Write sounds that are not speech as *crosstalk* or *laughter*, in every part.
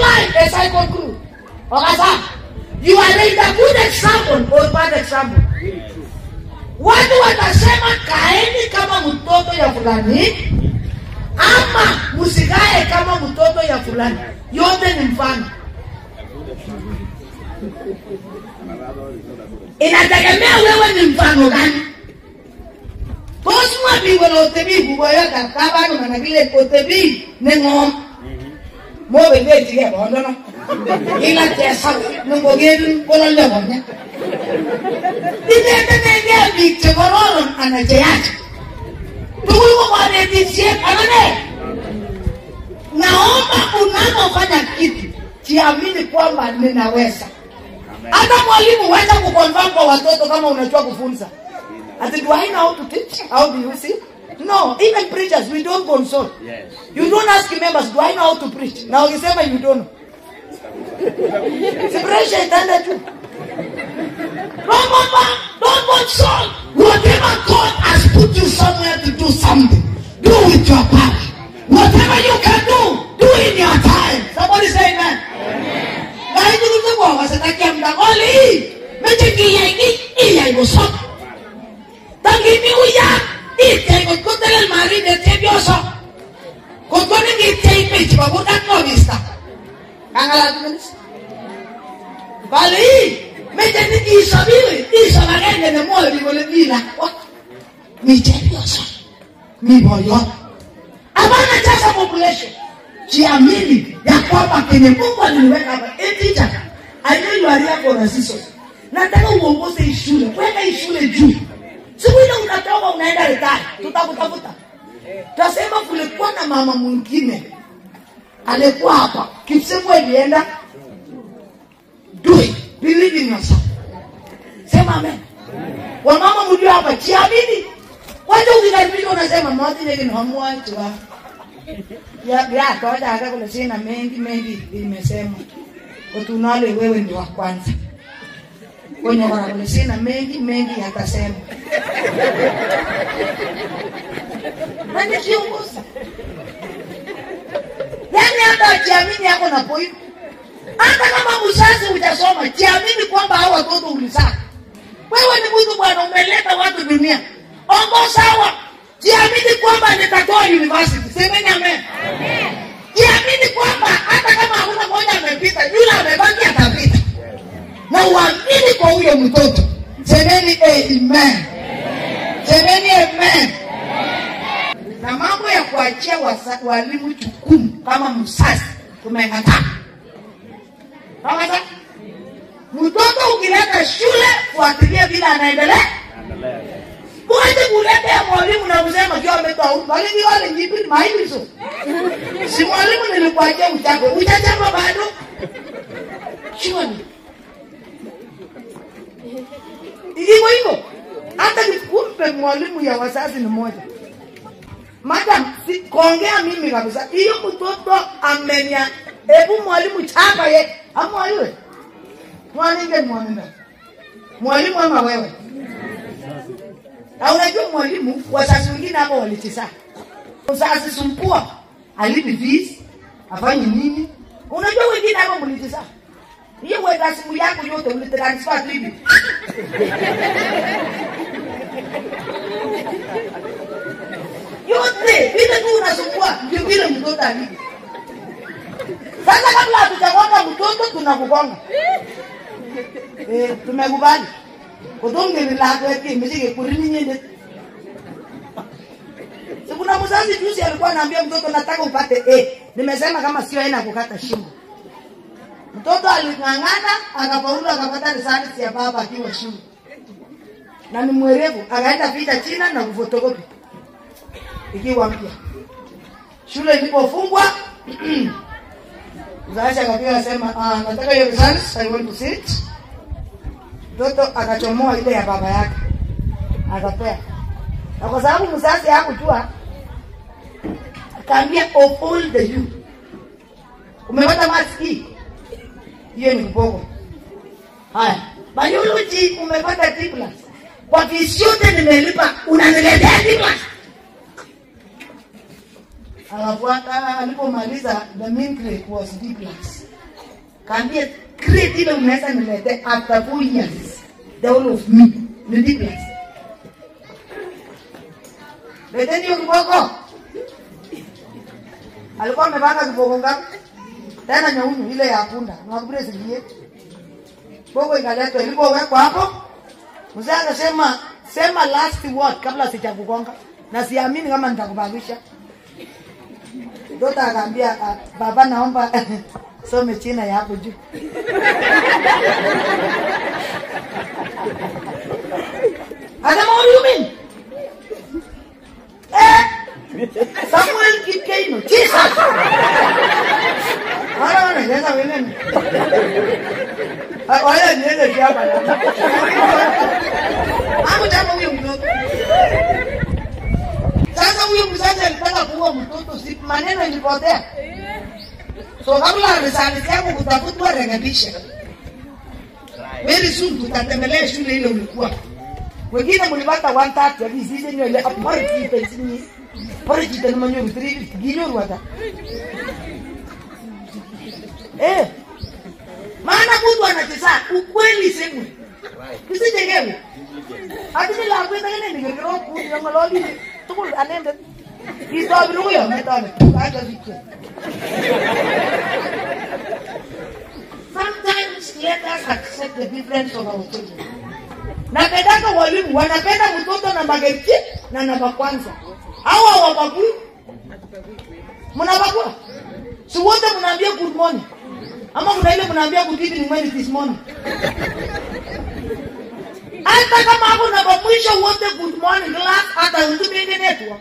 life as I conclude. Okasa, you are either good example or bad example. Watu watasema kaeni kama mtoto ya fulani ama msikae kama mtoto ya fulani. Yote ni mfano. Inategemea wewe ni mfano gani. Tos mwabi wala otebi kuboyo ka kabano na vile ne ngom. Mo bende tige bondo no. Ila tesa nungo gerin kola le bonya. Dine dine ge big che kororon ana yach. Tugul ko kwa ne tisie kanane. Naomba unapofanya kitu jiamini kwamba ninaweza. Hata mwalimu weza kuconfirm kwa watoto kama unajua kufunza. Ati do I know how to teach? How do you see? No, even preachers we don't console. Yes. You don't ask members, do I know how to preach? Na ukisema you don't know. Si pressure itaenda juu. Don't mama, don't console. Whatever God has put you somewhere to do something, do with your power. Whatever you can do, do in your time. Somebody say amen. Na hizi kutu kwa wasatakia mdangoli. Meche kiya iki, iya igusok. Tangi mi uya, ite ikutele el mari de tebioso. Kutoni ngite ipe chibabudak no vista. Kangala tumenis. Bali, meche ni iso biwi, iso magenge ne mo di wole bila. Mi tebioso. Mi boyo. Abana jaza population. Jiamini ya kwamba kenye Mungu aliniweka hapa. Eh, teacher, I know you. Nataka uongoze shule, weka shule juu. Siku ile unatoka unaenda retire, tutakutafuta. Tasema kulikuwa na mama mwingine alikuwa hapa, kisimu ilienda. Do it, believe in yourself. Sema amen. Wamama mjua hapa, jiamini. Wacha ukikaribisha unasema mmoja ni ni hamwa chwa. Ya ya toja hata kule sina mengi mengi imesemwa. Utunale wewe ni wa kwanza. Kwenye wanakule sina mengi mengi yakasema. Nani kiongozi? Yaani hata jiamini yako na point. Hata kama uzazi hujasoma, jiamini kwamba hao watoto ulizaa. Wewe ni mtu bwana, umeleta watu dunia. Ongo sawa. Jiamini kwamba nitatoa university. Semeni amen. Jiamini kwamba hata kama hakuna mmoja amepita, yule amebaki atapita. Na uamini kwa huyo mtoto. Semeni amen. Semeni amen. Na mambo ya kuachia walimu jukumu kama msasi tumekataa. Mtoto ukileta shule, fuatilia vile anaendelea. Endelea. Uache kuletea mwalimu na kusema jua ametoa bali ni wale njipi hizo. Si mwalimu nilikuachia uchako. Uchachapa bado. Surely. Mwalimu ya wazazi ni moja. Madam, si, kuongea mimi kabisa. Hiyo mtoto amenia. Hebu mwalimu chapa ye. Ama yule. Mwaninge mwanenda. Mwalimu ama wewe? Na unajua mwalimu, wazazi wengine hapo walitisa. Mzazi sumpua, alipi fees, afanye nini? Unajua wengine hapo mlitisa. Hiyo weka simu yako yote ulitransfer hivi. Yote vile tu unasumbua ndio vile mtoto alivyo. Sasa kabla hatujagonga mtoto tunakugonga. Eh, tumekubali. Kutonge lakweti mishike kurini nyende. Kuna mzazi juzi alikuwa anaambia mtoto nataka upate A. Nimesema kama sio aina kukata shingo. Mtoto aling'ang'ana akafaulu akapata risasi ya baba akiwa shule. Na ni mwerevu akaenda vita China na kufotokopi. Ikiwa mpya. Shule ilipofungwa *clears throat* mzazi akapiga akasema ah, nataka hiyo results I want to see it. Mtoto akachomoa ile ya baba yake. Akapea, na kwa sababu mzazi hakujua, akaambia of all the you, umepata maski hiyo ni kiboko. Haya, Banyuluji umepata D plus, kwa fees yote nimelipa, unaniletea lipa. Alafu hata alipomaliza the main grade was D plus. kaambia grade ile unaweza nilete after four years. The whole of me ni D plus. Leteni hiyo kiboko alikuwa amepanga kiboko ngapi? Tena nyeunyu ile ya punda. Nakubile sikie. Boko ikaletwa ilipowekwa hapo mzee akasema sema last word kabla sijakugonga na siamini kama nitakubadilisha. Dota akaambia uh, baba, naomba *laughs* some china ya hapo juu. Akasema what do you mean? Eh, Samuel Kipkeino, Jesus. Wala wanajenga wenyewe. Ah, Wala niende shamba. Hapo jamaa huyo mtoto. Sasa huyo mzazi alitaka kuua mtoto, si maneno ilipotea. So kabla risali yangu kutafutwa rekebisha. Very soon tutatembelea shule ile ulikuwa. Wengine mlipata 130 hivi sisi ni ile apart kipe sini. Pare kita manyo 3 ginyo wata. Eh. Maana mtu anacheza ukweli semwe Kisijegewe. Atini la kwenda ngene ni ngiro ku ni ngaloli. Tukul anende. Kisabiru huyo metane. Acha. Sometimes let us accept the difference of our children. Napendaka walimu wanapenda mtoto namba geti na namba kwanza. Hawa hawabagui. Mnabagua? Si wote mnaambia good morning. Ama kuna ile mnaambia good ni mwezi morning. Hata kama hapo namba mwisho wote good morning class hata utumie network.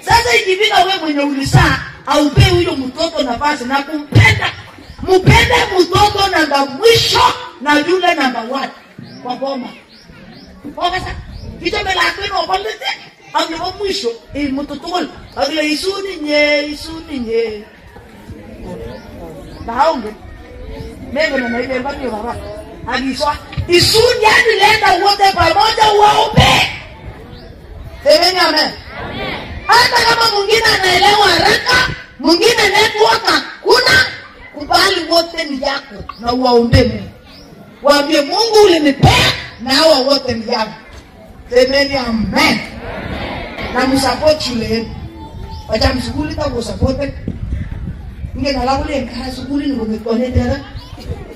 Sasa ikifika wewe mwenye ulisaa aupe huyo mtoto nafasi na kumpenda mpende mtoto namba mwisho na yule namba one kwa boma. Profesa, kitu mbele akweno obalete au nebo mwisho eh mtoto agile isuni nye isuni nye. Baonge. Mego na ile mbaki baba. Agiswa isuni hadi lenda wote pamoja waombe. Semeni amen. Hata kama mwingine anaelewa haraka, mwingine network hakuna, kubali wote ni yako na uwaombe Mungu. Waambie Mungu ulinipea na hawa wote ni yako. Semeni amen. Na msapoti shule yenu. Wacha msukuli ta kusupport.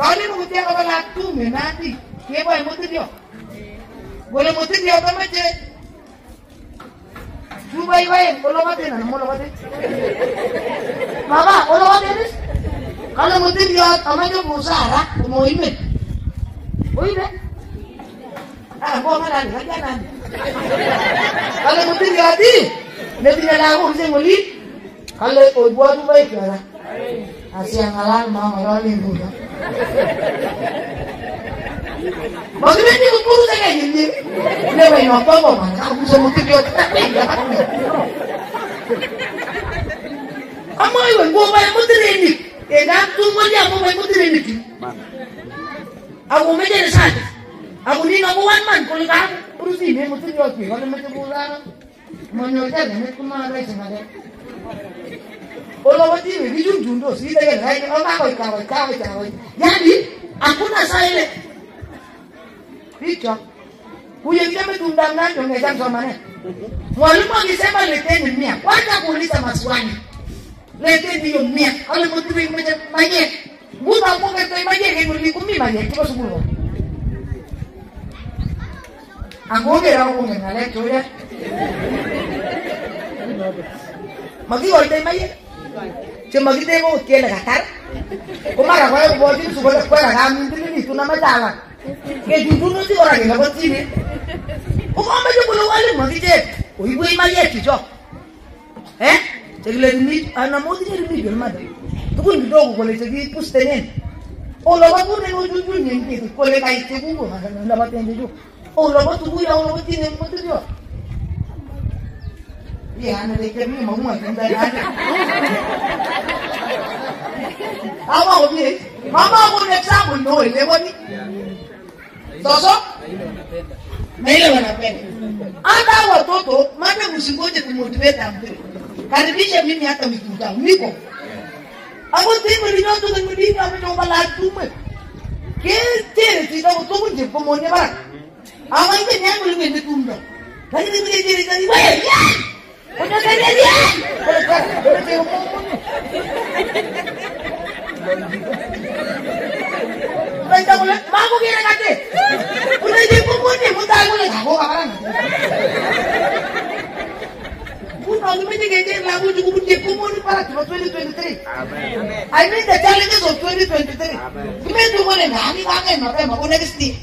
kali mukutia kau balat tu menanti, kau boleh mukti dia, boleh mukti dia tak macam, cuba iba, boleh mukti mana, boleh mukti, bapa, boleh mukti ni, kalau mukti dia, kau macam musa lah, mau ini, mau ini, ah, mau mana ni, mana kalau mukti dia ni, nanti nak aku hujan muli, kalau buat cuba iba lah, asyik ngalang mau ngalang ni, Maksud dia ni guru saya ni ni. Dia main apa apa mana aku semua tu dia tak main. Ama iwe gua main mutiri ni. Eda tu mali aku main mutiri ni. Aku main jadi sahaja. Aku ni nombor one man kalau kau urusi ni mutiri aku. Kalau macam bulan mọ̀nyọ̀tẹ́lẹ̀ ní kó máa lọ́ọ̀sì máa lẹ́. olówó tí ìrìn ní yóò dùn dò sí ilé yẹn láyé ọba kọ ìkàwé káwé ìkàwé yáàbí àkúnà sáyẹlẹ. bíjọ wúyẹ fi ẹbí dùn dáná dùn ní ẹja gbọmọ náà wọn ló mọ ní sẹbà lè tẹ ní mìà wọn dà kó ní sàmàsùwà ni lè tẹ ní yòó mìà ọlọmọ tó bí mẹjẹ mayẹ wúbà kó kẹtẹ mayẹ nínú ní kó mi mà yẹ kí wọn wọn. àgọ́ ògèrè àwọn tó yẹ. Magi hoy te maye. Yo tengo que la. Como su una. Que tú no te que me lo te. Eh? Te madre. Tú con con te lo no yo ni ni con le caí te bugo, la va tener yo. Lo va tu buya, lo tiene te. ये आने देखे मैं मम्मा सुंदर आने आवा हो गई मामा वो नेक्स्ट आप नो इन्हें वो नहीं तो सो नहीं लगा ना पहले आधा वो तो तो मैंने उसी को जब मोटिवेट आपको कार्यविषय में नहीं आता मिस्टर जाओ नहीं को अब वो तेरे मरीना तो तेरे मरीना में नौ बाला तू में कैसे रहता हो तो मुझे को मोने बार आवाज़ में नहीं मिलेगी तुम लोग कहीं नहीं मिलेगी record ¡Uno se ve bien! Baitagula, mago kira kate. Unay di po mo ni, mutay mo lang ako kaparang. Puno para 2023. I mean the challenges of 2023. Kime di mo ni nani kagay matay mo na gusti.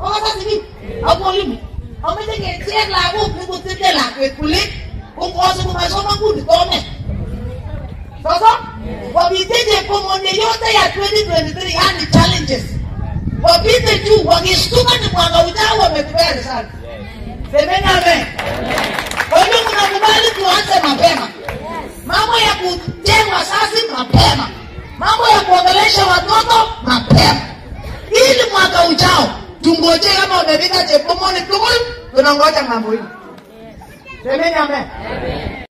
Oh, sa sige. Ako ulit. Ang mga gaya ng lago ng kubun di lago kulit. Masomo kudi tome. Sasa wabiteje pomone yote ya 2023 yani challenges. Wapite juu wakistuka ni mwaka ujao wametubele sana. Semeni amen. Kwa hiyo mnakubali tuanze mapema. Mambo ya kujenga sasi mapema. Mambo ya kuongelesha watoto mapema. Ili mwaka ujao tungoje kama umefika Chepomoni tukul tunangoja mambo hili. တယ်မင်းရမယ်